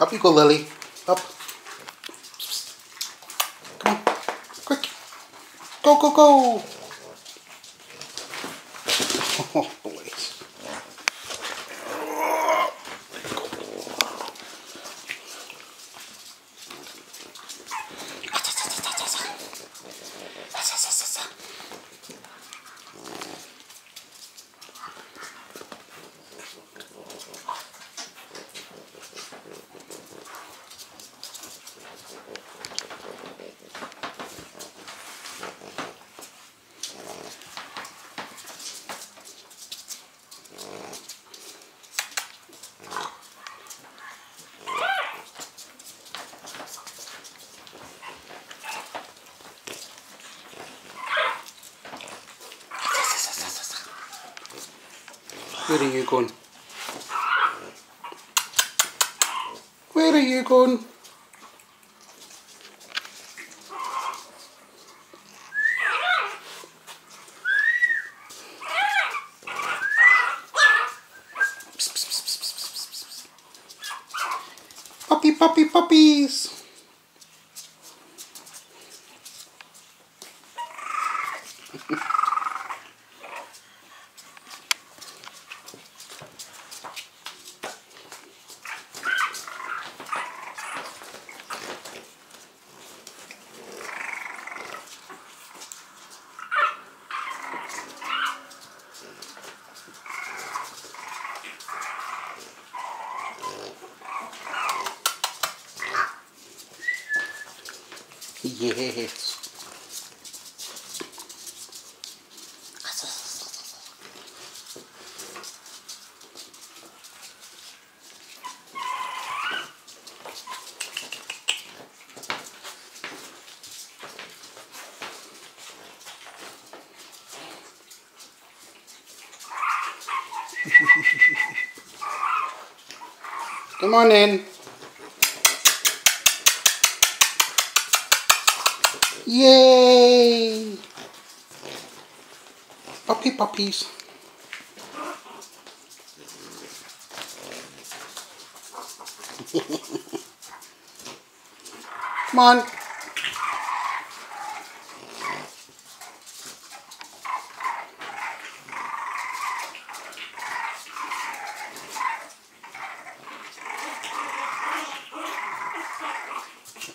Up you go, Lily. Up. Come on. Quick. Go, go, go. Where are you going? Where are you going? Puppy, puppy, puppies. Yes. Come on in. Yay! Puppy puppies. Come on.